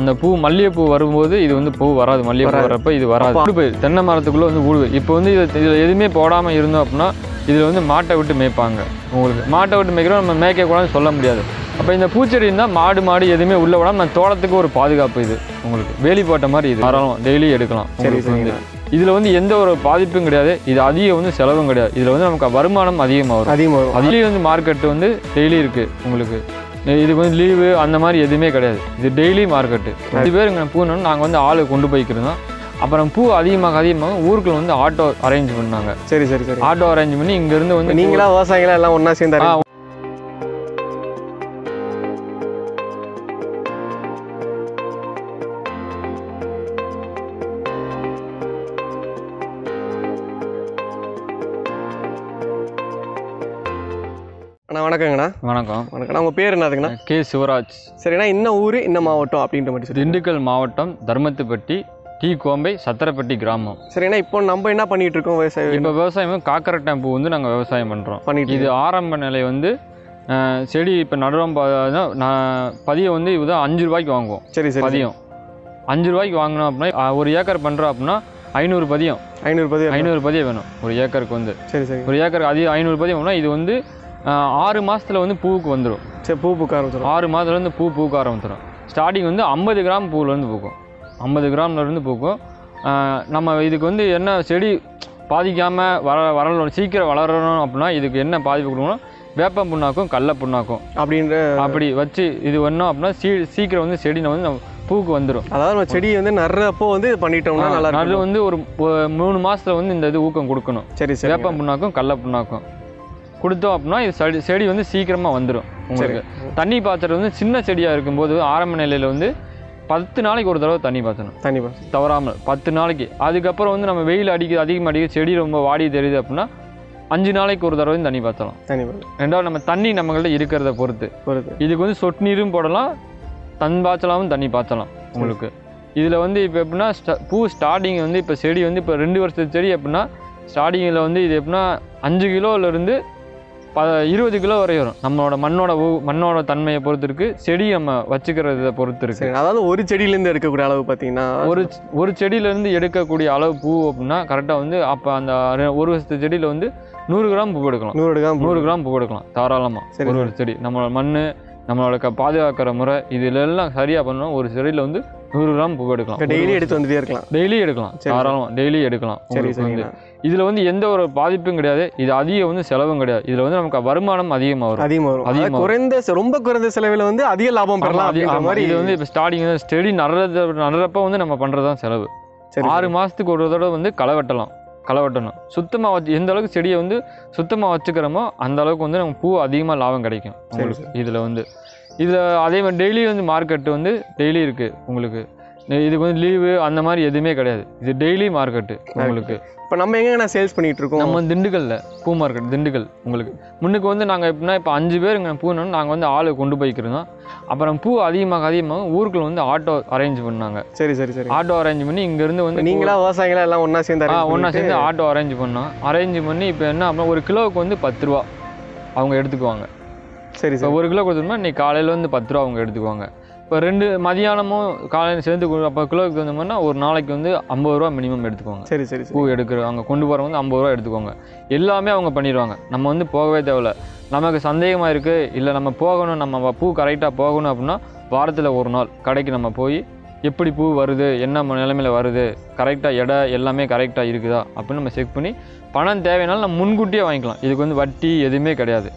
அந்த பூ மல்லிகைப்பூ வரும்போது இது வந்து பூ வராது. மல்லிகைப்பூ. வரப்ப இது வராது. ஊடு பயிர் தென்னை மரத்துக்குள்ளே வந்து ஊடு இப்போ வந்து இது இதில் எதுவுமே போடாமல் இருந்தோம் அப்படின்னா இதில் வந்து மாட்டை விட்டு மேய்ப்பாங்க. உங்களுக்கு மாட்டை விட்டு மேய்க்கிறோம் நம்ம மேய்க்கக்கூடாதுன்னு சொல்ல முடியாது. அப்போ இந்த பூச்செடி இருந்தால் மாடு மாடு எதுவுமே உள்ள விடாம நம்ம தோட்டத்துக்கு ஒரு பாதுகாப்பு இது. உங்களுக்கு வேலி போட்ட மாதிரி இது. தாராளம் டெய்லி எடுக்கலாம். வந்து இதில் வந்து எந்த ஒரு பாதிப்பும் கிடையாது. இது அதிக வந்து செலவும் கிடையாது. இதில் வந்து நமக்கு வருமானம் அதிகமாக வரும் அதிகமாக வரும் அதுலேயும் வந்து மார்க்கெட்டு வந்து டெய்லி இருக்குது உங்களுக்கு. இதுக்கு வந்து லீவு அந்த மாதிரி எதுவுமே கிடையாது. இது டெய்லி மார்க்கெட்டு இது பேர் இங்கே பூனோன்னு நாங்கள் வந்து ஆளு கொண்டு போய்க்கிறோம் அப்புறம் பூ அதிகமாக அதிகமாக ஊருக்குள்ள வந்து ஆட்டோ அரேஞ்ச் பண்ணாங்க. சரி சரி சரி. ஆட்டோ அரேஞ்ச் பண்ணி இங்கேருந்து வந்து நீங்களா விவசாயிகளா எல்லாம் ஒண்ணா சேர்ந்து அண்ணா வணக்கங்கண்ணா. வணக்கம். வணக்கண்ணா உங்க பேர் என்னதுங்கண்ணா? கே சிவராஜ். சரிண்ணா இன்ன ஊர் இந்த மாவட்டம் அப்படின்ற மாதிரி சொல்லி திண்டுக்கல் மாவட்டம் தர்மத்துப்பட்டி டி கோம்பை சத்திரப்பட்டி கிராமம். சரிண்ணா இப்போ நம்ம என்ன பண்ணிட்டு இருக்கோம் விவசாயம்? இப்போ விவசாயம் காக்கரட்டான் பூ வந்து நாங்கள் விவசாயம் பண்ணுறோம் பண்ணிட்டு இது ஆரம்ப நிலை வந்து செடி இப்போ நடுறோம் நான் பதியம் வந்து இதுதான் அஞ்சு ரூபாய்க்கு வாங்குவோம். சரி சரி பதியம். அஞ்சு ரூபாய்க்கு வாங்கினோம் அப்படின்னா ஒரு ஏக்கர் பண்ணுறோம் அப்படின்னா ஐநூறு பதியம். ஐநூறு பதிவு ஐநூறு பதியம் வேணும் ஒரு ஏக்கருக்கு வந்து. சரி சரி. ஒரு ஏக்கருக்கு அதிக ஐநூறு பதியம் வேணும்னா இது வந்து ஆறு மாதத்தில் வந்து பூவுக்கு வந்துடும் சரி பூ பூக்க ஆரம்பிச்சிடும் ஆறு மாதத்துலேருந்து பூ பூக்க ஆரம்பிச்சிடும் ஸ்டார்டிங் வந்து ஐம்பது கிராம் பூவிலேருந்து பூக்கும். ஐம்பது கிராம்லேருந்து பூக்கும். நம்ம இதுக்கு வந்து என்ன செடி பாதிக்காமல் வர வளரணும் சீக்கிரம் வளரணும் அப்படின்னா இதுக்கு என்ன பாதிப்பு கொடுக்கணும் வேப்பம் புண்ணாக்கும் கடல புண்ணாக்கும். அப்படின்ற அப்படி வச்சு இது பண்ணோம் அப்படின்னா சீ சீக்கிரம் வந்து செடி வந்து நம்ம பூக்கு வந்துடும் அதாவது நம்ம செடி வந்து நடுறப்போ வந்து இது பண்ணிட்டோம்னா நல்லா இருக்கும் வந்து ஒரு மூணு மாசத்துல வந்து இந்த இது ஊக்கம் கொடுக்கணும். சரி சரி வேப்பம் புண்ணாக்கும் கடல புண்ணாக்கும். கொடுத்தோம் அப்படின்னா இது செடி செடி வந்து சீக்கிரமா வந்துடும் உங்களுக்கு. தண்ணி பாய்ச்சறது வந்து சின்ன செடியா இருக்கும்போது ஆரம்ப நிலையில வந்து பத்து நாளைக்கு ஒரு தடவை தண்ணி பாய்ச்சணும் தண்ணி பாஸ் தவறாமல் பத்து நாளைக்கு. அதுக்கப்புறம் வந்து நம்ம வெயில் அடிக்க அதிகமாக அடிக்க செடி ரொம்ப வாடி தெரியுது அப்படின்னா அஞ்சு நாளைக்கு ஒரு தடவை தண்ணி பாய்ச்சலாம் தண்ணி ரெண்டாவது நம்ம தண்ணி நம்மகிட்ட இருக்கிறத பொறுத்து. இதுக்கு வந்து சொட்டு நீரும் போடலாம் தன் பாய்ச்சலாமும் தண்ணி பாய்ச்சலாம் உங்களுக்கு. இதில் வந்து இப்போ எப்படின்னா ஸ்ட- பூ ஸ்டார்டிங் வந்து இப்போ செடி வந்து இப்போ ரெண்டு வருஷத்து செடி எப்படின்னா ஸ்டார்டிங்கில் வந்து இது எப்படின்னா அஞ்சு கிலோலேருந்து ப இருபது கிலோ வரை வரும். நம்மளோட மண்ணோட ஊ- மண்ணோட தன்மையை பொறுத்து இருக்கு செடி நம்ம வச்சுக்கிறத பொறுத்து இருக்கு சரி அதாவது ஒரு செடியிலேருந்து எடுக்கக்கூடிய அளவு பார்த்தீங்கன்னா ஒரு ஒரு செடியிலேருந்து எடுக்கக்கூடிய அளவு பூ அப்படின்னா கரெக்டாக வந்து அப்போ அந்த ஒரு வருஷத்து செடியில் வந்து நூறு கிராம் பூ எடுக்கலாம். நூறு எடுக்காம நூறு கிராம் பூ எடுக்கலாம் தாராளமாக ஒரு ஒரு செடி. நம்மளோட மண் நம்மளோட பாதுகாக்கிற முறை இதுல எல்லாம் சரியாக பண்ணோம் ஒரு செடியில் வந்து நூறு கிராம் பூ எடுக்கலாம். டெய்லி எடுத்து வந்துட்டே இருக்கலாம். டெய்லி எடுக்கலாம். சரி. தாராளமாக டெய்லி எடுக்கலாம் சரி வந்து. சரிங்கண்ணா இதில் வந்து எந்த ஒரு பாதிப்பும் கிடையாது. இது அதிக வந்து செலவும் கிடையாது. இதில் வந்து நமக்கு வருமானம் அதிகமாக வரும். அதிகமாக வரும். அதிகமா குறைந்த ரொம்ப குறைந்த செலவில் வந்து அதிக லாபம் பெறலாம் அது- அப்படின்ற ஆமா, மாதிரி இது வந்து இப்போ ஸ்டார்டிங் செடி நடுறது நடுறப்ப வந்து நம்ம பண்ணுறது தான் செலவு. சரி ஆறு மாதத்துக்கு ஒரு தடவை வந்து களை வெட்டலாம். களை வெட்டணும். சுத்தமாக வச்சு எந்த அளவுக்கு செடியை வந்து சுத்தமாக வச்சுக்கிறோமோ அந்த அளவுக்கு வந்து நமக்கு பூ அதிகமாக லாபம் கிடைக்கும் சரி, இதில் வந்து. இதில் அதே மாதிரி டெய்லி வந்து மார்க்கெட்டு வந்து டெய்லி இருக்குது உங்களுக்கு. இதுக்கு வந்து லீவு அந்த மாதிரி எதுவுமே கிடையாது. இது டெய்லி மார்க்கெட்டு உங்களுக்கு. இப்போ நம்ம எங்கண்ணா சேல்ஸ் பண்ணிட்டு இருக்கோம்? நம்ம திண்டுக்கல்ல பூ மார்க்கெட் திண்டுக்கல் உங்களுக்கு. முன்னுக்கு வந்து நாங்கள் எப்படின்னா இப்போ அஞ்சு பேர் இங்கே பூனோம் நாங்கள் வந்து ஆளு கொண்டு போய்க்கிறோம் அப்புறம் பூ அதிகமாக அதிகமாக ஊருக்குள்ள வந்து ஆட்டோ அரேஞ்ச் பண்ணாங்க. சரி சரி சரி. ஆட்டோ அரேஞ்ச் பண்ணி இங்கேருந்து வந்து நீங்களா விவசாயிகளா எல்லாம் ஒண்ணா சேர்ந்து ஒன்றா சேர்ந்து ஆட்டோ அரேஞ்ச் பண்ணோம். அரேஞ்ச் பண்ணி இப்போ என்ன அப்படின்னா ஒரு கிலோவுக்கு வந்து பத்து ரூபா அவங்க எடுத்துக்குவாங்க. சரி சரி. ஒரு கிலோ கொடுத்தோம்னா இன்னைக்கு காலையில் வந்து பத்து ரூபா அவங்க எடுத்துக்குவாங்க. இப்போ ரெண்டு மதியானமும் காலையில் சேர்ந்து அப்போ கிலோவுக்கு தந்தோம்னா ஒரு நாளைக்கு வந்து ஐம்பது ரூபா மினிமம் எடுத்துக்குவாங்க. சரி சரி பூ எடுக்கிற அவங்க கொண்டு போகிறவங்க வந்து ஐம்பது ரூபா எடுத்துக்குவாங்க. எல்லாமே அவங்க பண்ணிடுவாங்க. நம்ம வந்து போகவே தேவையில்ல. நமக்கு சந்தேகமாக இருக்குது இல்லை நம்ம போகணும் நம்ம பூ கரெக்டாக போகணும் அப்படின்னா வாரத்தில் ஒரு நாள் கடைக்கு நம்ம போய் எப்படி பூ வருது என்ன நிலைமையில வருது கரெக்டாக எடை எல்லாமே கரெக்டாக இருக்குதா அப்படின்னு நம்ம செக் பண்ணி பணம் தேவைனாலும் நம்ம முன்கூட்டியே வாங்கிக்கலாம். இதுக்கு வந்து வட்டி எதுவுமே கிடையாது.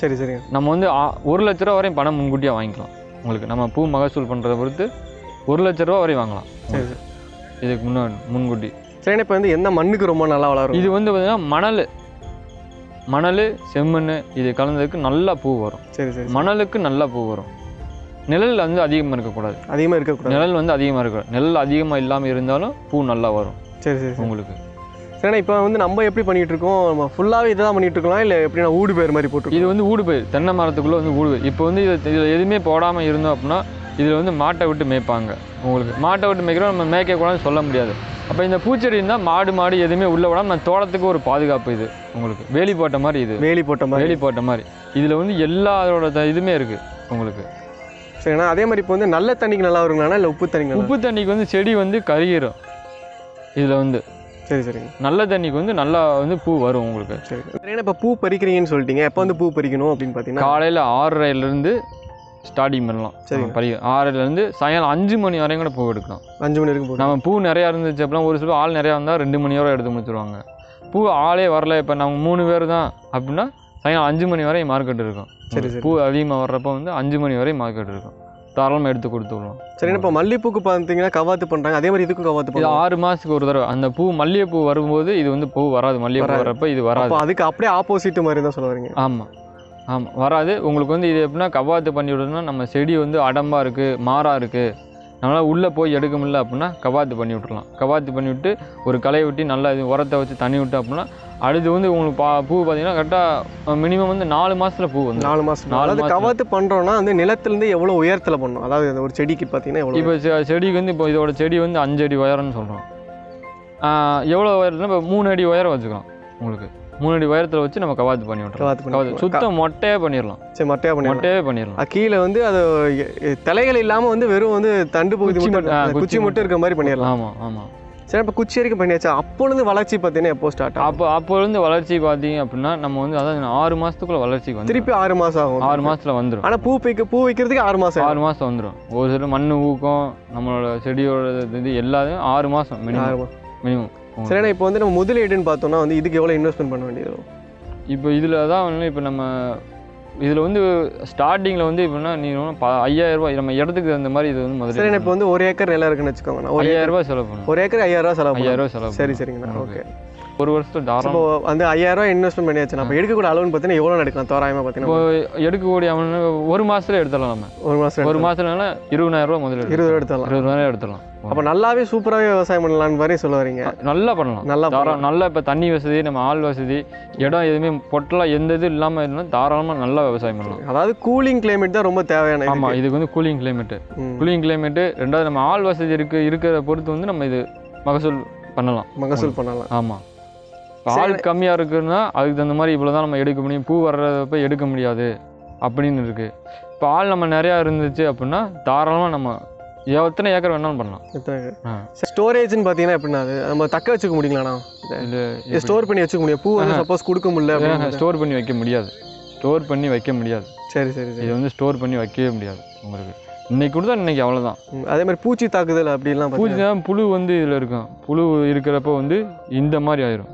சரி சரிங்க நம்ம வந்து ஆ- ஒரு லட்ச ரூபா வரையும் பணம் முன்கூட்டியே வாங்கிக்கலாம். உங்களுக்கு நம்ம பூ மகசூல் பண்ணுறத பொறுத்து ஒரு லட்ச ரூபா வரையும் வாங்கலாம். சரி சரி இதுக்கு முன்னாடி முன்கூட்டி. சரிண்ணா இப்போ வந்து எந்த மண்ணுக்கு ரொம்ப நல்லா வளரும்? இது வந்து பார்த்தீங்கன்னா மணல். மணல் செம்மண் இது கலந்ததுக்கு நல்லா பூ வரும். சரி சரி மணலுக்கு நல்லா பூ வரும். நிழல் வந்து அதிகமாக இருக்கக்கூடாது. அதிகமாக இருக்கக்கூடாது. நிழல் வந்து அதிகமாக இருக்கக்கூடாது. நிழல் அதிகமாக இல்லாமல் இருந்தாலும் பூ நல்லா வரும். சரி சரி சரி. உங்களுக்கு. சரிண்ணா இப்போ வந்து நம்ம எப்படி பண்ணிட்டு இருக்கோம் நம்ம ஃபுல்லாகவே இதை தான் பண்ணிட்டு இருக்கலாம் இல்லை எப்படின்னா ஊடு பேர் மாதிரி போட்டு இது வந்து ஊடு பயிர். தென்னை மரத்துக்குள்ளே வந்து ஊடு பயிர். இப்போ வந்து இது இதில் எதுவுமே போடாமல் இருந்தோம் அப்படின்னா இதில் வந்து மாட்டை விட்டு மேய்ப்பாங்க உங்களுக்கு. மாட்டை விட்டு மேய்க்கிறோம் நம்ம மேய்க்கக்கூடாதுன்னு சொல்ல முடியாது. அப்போ இந்த பூச்செடி இருந்தால் மாடு மாடு எதுவுமே உள்ள விடாம நம்ம தோட்டத்துக்கு ஒரு பாதுகாப்பு இது உங்களுக்கு. வேலி போட்ட மாதிரி இது. வேலி போட்ட மாதிரி. வேலி போட்ட மாதிரி. இதில் வந்து எல்லா அதோட இதுவுமே இருக்குது உங்களுக்கு. சரிண்ணா அதே மாதிரி இப்போ வந்து நல்ல தண்ணிக்கு நல்லா வருங்களாண்ணா? இல்லை உப்பு தண்ணிக்கு நல்லா உப்பு தண்ணிக்கு வந்து செடி வந்து கருகிரும். இதில் வந்து. சரி சரிங்க நல்ல தண்ணிக்கு வந்து நல்லா வந்து பூ வரும் உங்களுக்கு. சரி சரிண்ணா இப்போ பூ பறிக்கிறீங்கன்னு சொல்லிட்டீங்க. எப்போ வந்து பூ பறிக்கணும் அப்படின்னு பார்த்தீங்கன்னா காலையில் ஆறரைலேருந்து ஸ்டார்டிங் பண்ணலாம். சரிங்க. பறி ஆறரைலேருந்து சாயங்காலம் அஞ்சு மணி வரையும் கூட பூ எடுக்கலாம். அஞ்சு மணி வரைக்கும் நம்ம பூ நிறையா இருந்துச்சு அப்படின்னா ஒரு சில ஆள் நிறையா வந்தால் ரெண்டு மணி வரை எடுத்து முடிச்சிருவாங்க. பூ ஆளே வரல. இப்போ நம்ம மூணு பேர் தான் அப்படின்னா சாயங்காலம் அஞ்சு மணி வரை மார்க்கெட் இருக்கும். சரி, சரி. பூ அதிகமாக வர்றப்போ வந்து அஞ்சு மணி வரை மார்க்கெட் இருக்கும். தாராளமாக எடுத்து கொடுத்து விடலாம். சரிண்ணா இப்போ மல்லிப்பூக்கு பார்த்தீங்கன்னா கவாத்து பண்ணுறாங்க அதே மாதிரி இதுக்கும் கவாத்து இது ஆறு மாதத்துக்கு ஒரு தடவை. அந்த பூ மல்லிகைப்பூ வரும்போது இது வந்து பூ வராது. மல்லிகைப்பூ வராது. வர்றப்ப இது வராது. அதுக்கு அப்படியே ஆப்போசிட் மாதிரி தான் சொல்ல வரீங்க. ஆமாம் ஆமாம் வராது. உங்களுக்கு வந்து இது எப்படின்னா கவாத்து பண்ணி விடணும்னா நம்ம செடி வந்து அடம்பாக இருக்குது மாறா இருக்குது நம்மளால் உள்ளே போய் எடுக்க முடியல அப்படின்னா கவாத்து பண்ணி விட்டுறலாம். கவாத்து பண்ணி விட்டு ஒரு களையை விட்டு நல்லா இது உரத்தை வச்சு தண்ணி விட்டு அப்படின்னா அடுத்து வந்து உங்களுக்கு பா பூ பார்த்தீங்கன்னா கரெக்டாக மினிமம் வந்து நாலு மாதத்தில் பூ வந்து நாலு மாதம் நாலு. கவாத்து பண்ணுறோன்னா வந்து நிலத்துலேருந்து எவ்வளோ உயரத்தில் பண்ணணும்? அதாவது ஒரு செடிக்கு பார்த்தீங்கன்னா எவ்வளோ இப்போ செடிக்கு வந்து இப்போ இதோட செடி வந்து அஞ்சு அடி உயரம்னு சொல்கிறோம் எவ்வளோ உயரம்னா இப்போ மூணு அடி உயரம் வச்சுக்கலாம் உங்களுக்கு. மூணு உயரத்தில் வச்சு நம்ம கவாத்து பண்ணி விட்டுறோம் சுத்தம் மொட்டையே பண்ணிடலாம் சரி மட்டையாக பண்ணி மொட்டையே பண்ணிடலாம் கீழே வந்து அது தலைகள் இல்லாமல் வந்து வெறும் வந்து தண்டு பகுதி குச்சி மட்டும் குச்சி இருக்க மாதிரி பண்ணிடலாம் ஆமாம் ஆமாம் சரி இப்போ குச்சி வரைக்கும் பண்ணியாச்சா? அப்பொழுது வளர்ச்சி பார்த்தீங்கன்னா எப்போ ஸ்டார்ட் அப்போ அப்போ இருந்து வளர்ச்சி பார்த்தீங்க அப்படின்னா நம்ம வந்து அதான் ஆறு மாதத்துக்குள்ள வளர்ச்சிக்கு வந்து திருப்பி ஆறு மாதம் ஆகும். ஆறு மாதத்தில் வந்துடும் ஆனால் பூ வைக்க பூ வைக்கிறதுக்கு ஆறு மாதம் ஆறு மாதம் வந்துடும் ஒரு சில மண் ஊக்கம் நம்மளோட செடியோட இது எல்லாத்தையும் ஆறு மாதம் ஆறு மினிமம் மினிமம் சரிண்ணா இப்போ வந்து நம்ம முதலீடுன்னு பார்த்தோம்னா வந்து இதுக்கு எவ்வளோ இன்வெஸ்ட்மெண்ட் பண்ண வேண்டியது? இப்போ இதில் தான் வந்து இப்போ நம்ம இதில் வந்து ஸ்டார்டிங்கில் வந்து இப்படின்னா நீ ப ஐயாயிரம் ரூபாய் நம்ம இடத்துக்கு தகுந்த மாதிரி இது வந்து முதல்ல இப்போ வந்து ஒரு ஏக்கர் நிலம் இருக்குன்னு வச்சுக்கோங்கண்ணா ஒரு ஐயாயிரம் ரூபாய் செலவு பண்ணணும். ஒரு ஏக்கர் ஐயாயிரம் ரூபா செலவு ரூபாய் செலவு சரி. சரிங்கண்ணா. ஓகே. ஒரு வருஷத்துல தாராளம். ஐயாயிரம் ரூபாய் இன்வெஸ்ட்மெண்ட் பண்ணியாச்சு. நம்ம எடுக்கக்கூடிய அளவுன்னு பார்த்தீங்கன்னா எவ்வளோ நடக்கலாம் தோராயமாக பார்த்தீங்கன்னா எடுக்கக்கூடிய அவன் ஒரு மாசத்துல எடுத்துடலாம் நம்ம. ஒரு மாதம் ஒரு மாசத்துல இருபதாயிரம் ரூபாய் முதல்ல இருபது ரூபா எடுத்துடலாம். இருபதாயிரம் எடுத்துடலாம். அப்போ நல்லாவே சூப்பராகவே விவசாயம் பண்ணலான்னு மாதிரி சொல்ல வரீங்க. நல்லா பண்ணலாம். நல்லா நல்லா இப்போ தண்ணி வசதி நம்ம ஆள் வசதி இடம் எதுவுமே பொட்டலாம் எந்த இது இல்லாமல் இருந்தால் தாராளமாக நல்லா விவசாயம் பண்ணலாம். அதாவது கூலிங் கிளைமேட் தான் ரொம்ப தேவையான. ஆமாம் இதுக்கு வந்து கூலிங் கிளைமேட்டு ம். கூலிங் கிளைமேட்டு ரெண்டாவது நம்ம ஆள் வசதி இருக்கு இருக்கிற பொறுத்து வந்து நம்ம இது மகசூல் பண்ணலாம். மகசூல் பண்ணலாம். ஆமாம் ஆள் கம்மியாக இருக்குன்னா அதுக்கு தகுந்த மாதிரி இவ்வளோ தான் நம்ம எடுக்க முடியும். பூ வர்றப்ப எடுக்க முடியாது. அப்படின்னு இருக்குது இப்போ ஆள் நம்ம நிறையா இருந்துச்சு அப்படின்னா தாராளமாக நம்ம எத்தனை ஏக்கர் வேணாலும் பண்ணலாம். ஆ. ஸ்டோரேஜ்னு பார்த்தீங்கன்னா எப்படின்னா அது? நம்ம தக்க வச்சுக்க முடியுங்களாண்ணா? இல்லை ஸ்டோர் பண்ணி வச்சுக்க முடியும். பூ வந்து சப்போஸ் கொடுக்க முடியல ஸ்டோர் பண்ணி வைக்க முடியாது. ஸ்டோர் பண்ணி வைக்க முடியாது. சரி சரி இது வந்து ஸ்டோர் பண்ணி வைக்கவே முடியாது உங்களுக்கு. இன்னைக்கு கொடுத்தா இன்னைக்கு அவ்வளோதான் அதே மாதிரி பூச்சி தாக்குதல் அப்படிலாம் பூச்சி தான் புழு வந்து இதில் இருக்கும். புழு இருக்கிறப்ப வந்து இந்த மாதிரி ஆயிரும்.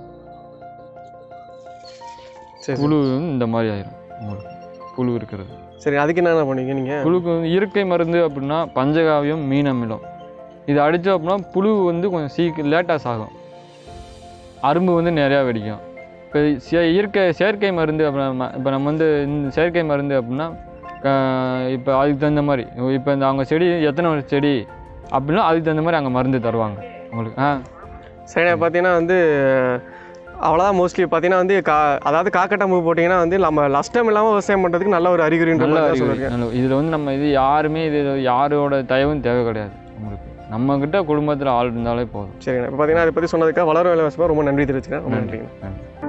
சரி புழு இந்த மாதிரி ஆயிரும் உங்களுக்கு. புழு இருக்கிறது. சரி அதுக்கு என்னென்ன பண்ணுவீங்க நீங்கள் புழுக்கு வந்து இயற்கை மருந்து அப்படின்னா பஞ்சகாவியம் மீன் அமிலம். இது அடித்தோம் அப்படின்னா புழு வந்து கொஞ்சம் சீக்கிரம் லேட்டாக சாகும் அரும்பு வந்து நிறையா வெடிக்கும். இப்போ சே- இயற்கை செயற்கை மருந்து அப்படின்னா இப்போ நம்ம வந்து இந்த செயற்கை மருந்து அப்படின்னா இப்போ அதுக்கு தகுந்த மாதிரி இப்போ இந்த அவங்க செடி எத்தனை செடி அப்படின்னா அதுக்கு தகுந்த மாதிரி அங்கே மருந்து தருவாங்க. உங்களுக்கு ஆ. சரி பார்த்தீங்கன்னா வந்து அவ்வளோதான் மோஸ்ட்லி பார்த்தீங்கன்னா வந்து கா அதாவது காக்கட்டம்பு போட்டிங்கன்னா வந்து நம்ம நஷ்டம் இல்லாமல் விவசாயம் பண்ணுறதுக்கு நல்ல ஒரு அறிகுறின்ற மாதிரி நல்ல இதில் வந்து நம்ம இது யாருமே இது யாரோட தயவும் தேவை கிடையாது உங்களுக்கு. நம்மக்கிட்ட குடும்பத்தில் ஆள் இருந்தாலே போதும். சரிண்ணா இப்போ பார்த்தீங்கன்னா அதை பற்றி சொன்னதுக்காக வளர வேலை ரொம்ப நன்றி தெரிவிச்சுக்கிறேன். ரொம்ப நன்றிங்க நன்றி.